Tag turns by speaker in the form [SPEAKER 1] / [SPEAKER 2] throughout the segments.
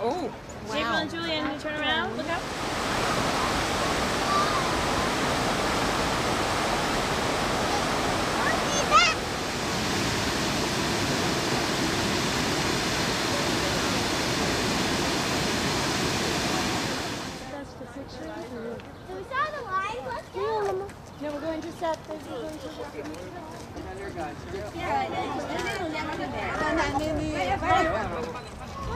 [SPEAKER 1] Oh,
[SPEAKER 2] April
[SPEAKER 1] wow.
[SPEAKER 2] and Julian, you turn around. Look up.
[SPEAKER 3] No, we're going to set this. We're going to Wow,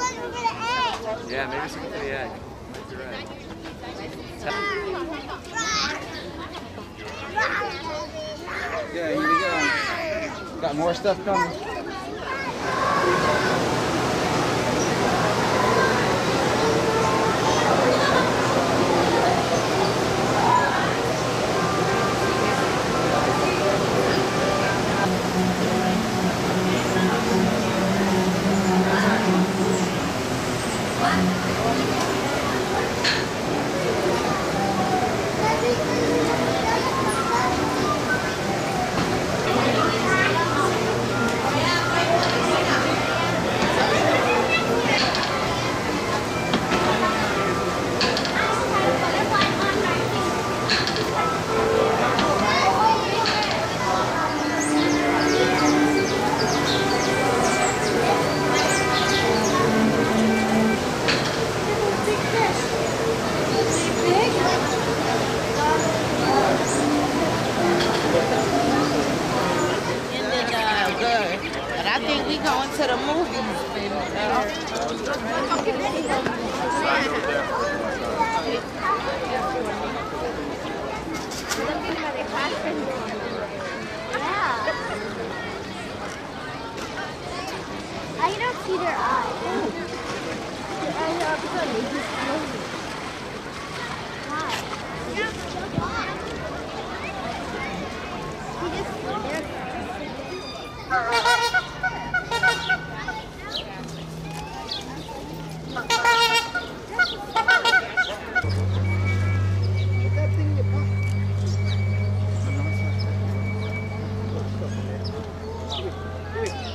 [SPEAKER 3] It's for the egg.
[SPEAKER 4] Yeah, maybe some for the egg. You're right.
[SPEAKER 5] Yeah, here we go. Got more stuff coming.
[SPEAKER 1] I think we going to the movies, baby.
[SPEAKER 3] I don't see their eyes. I know, because